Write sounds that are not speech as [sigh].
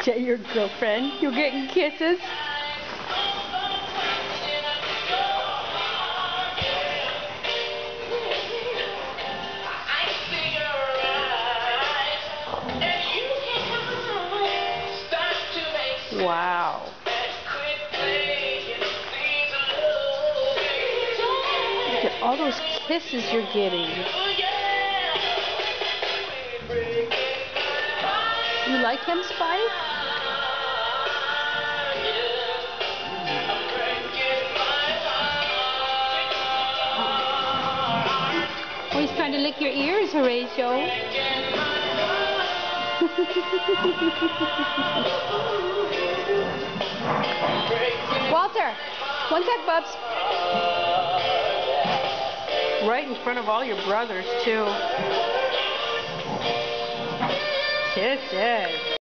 [laughs] that your girlfriend? You're getting kisses? Wow. Look at all those kisses you're getting. You like him, Spike? Trying to lick your ears, Horatio. [laughs] Walter, one sec, Bubs. Right in front of all your brothers, too. Kisses.